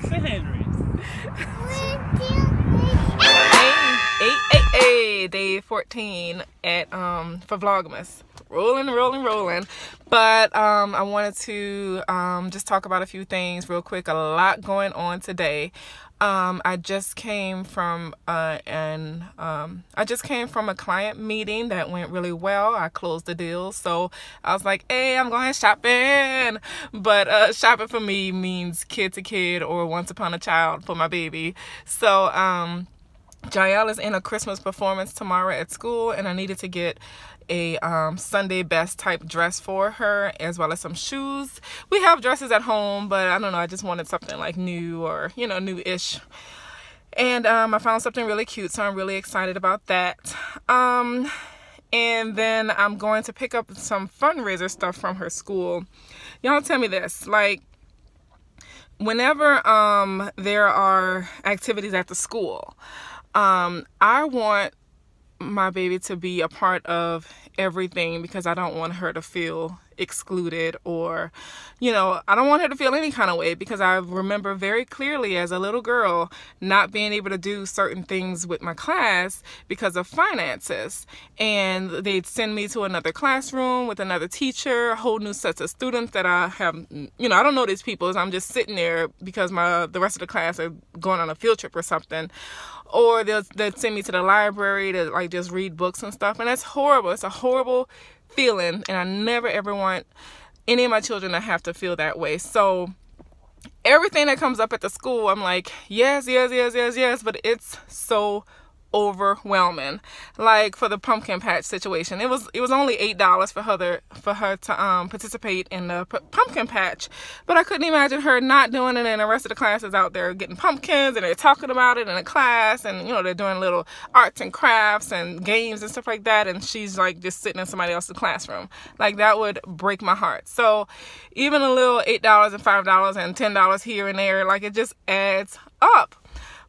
Shay Henry. Hey, hey, hey, hey, day 14 at um for Vlogmas. Rolling, rolling, rolling. But um I wanted to um just talk about a few things real quick. A lot going on today. Um I just came from uh and um I just came from a client meeting that went really well. I closed the deal. So I was like, hey, I'm going shopping. But uh shopping for me means kid to kid or once upon a child for my baby. So um Jael is in a Christmas performance tomorrow at school, and I needed to get a um, Sunday best type dress for her, as well as some shoes. We have dresses at home, but I don't know, I just wanted something like new or, you know, new-ish. And um, I found something really cute, so I'm really excited about that. Um, and then I'm going to pick up some fundraiser stuff from her school. Y'all tell me this, like, whenever um, there are activities at the school, um, I want my baby to be a part of everything because I don't want her to feel excluded or you know I don't want her to feel any kind of way because I remember very clearly as a little girl not being able to do certain things with my class because of finances. And they'd send me to another classroom with another teacher whole new sets of students that I have you know I don't know these people so I'm just sitting there because my the rest of the class are going on a field trip or something or they'll, they'll send me to the library to like just read books and stuff. And that's horrible. It's a horrible feeling. And I never ever want any of my children to have to feel that way. So everything that comes up at the school I'm like yes yes yes yes yes. But it's so overwhelming. Like for the pumpkin patch situation it was it was only eight dollars for her to, for her to um participate in the pumpkin patch. But i couldn't imagine her not doing it and the rest of the classes out there getting pumpkins and they're talking about it in a class and you know they're doing little arts and crafts and games and stuff like that and she's like just sitting in somebody else's classroom. Like that would break my heart. So even a little eight dollars and five dollars and ten dollars here and there like it just adds up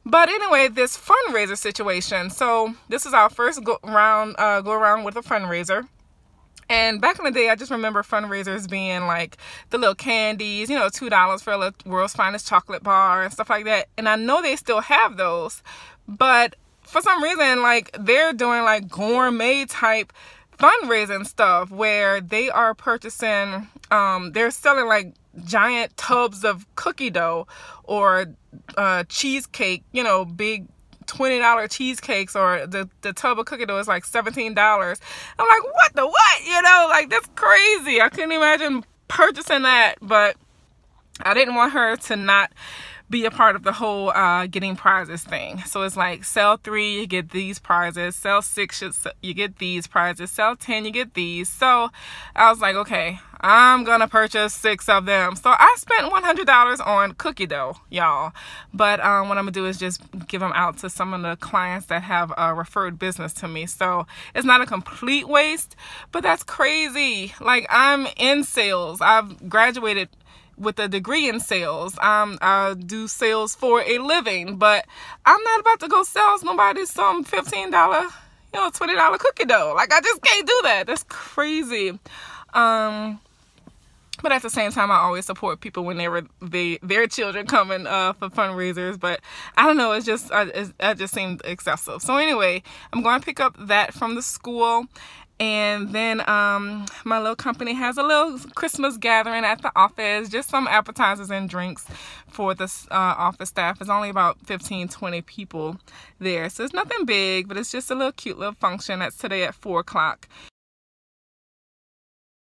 but anyway, this fundraiser situation. So this is our first go round, uh, go around with a fundraiser. And back in the day, I just remember fundraisers being like the little candies, you know, $2 for a world's finest chocolate bar and stuff like that. And I know they still have those, but for some reason, like they're doing like gourmet type fundraising stuff where they are purchasing, um, they're selling like giant tubs of cookie dough or uh, cheesecake, you know, big $20 cheesecakes or the, the tub of cookie dough is like $17. I'm like, what the what? You know, like that's crazy. I couldn't imagine purchasing that, but I didn't want her to not be a part of the whole uh, getting prizes thing. So it's like sell three, you get these prizes. Sell six, you get these prizes. Sell 10, you get these. So I was like, okay, I'm gonna purchase six of them. So I spent $100 on cookie dough, y'all. But um, what I'm gonna do is just give them out to some of the clients that have uh, referred business to me. So it's not a complete waste, but that's crazy. Like I'm in sales. I've graduated with a degree in sales. Um, I do sales for a living, but I'm not about to go sell nobody some $15, you know, $20 cookie dough. Like, I just can't do that. That's crazy. Um, but at the same time, I always support people whenever they were their children coming uh, for fundraisers. But I don't know, it's just, I, it just seemed excessive. So anyway, I'm going to pick up that from the school and then um, my little company has a little Christmas gathering at the office, just some appetizers and drinks for the uh, office staff. It's only about 15, 20 people there. So it's nothing big, but it's just a little cute little function. That's today at 4 o'clock.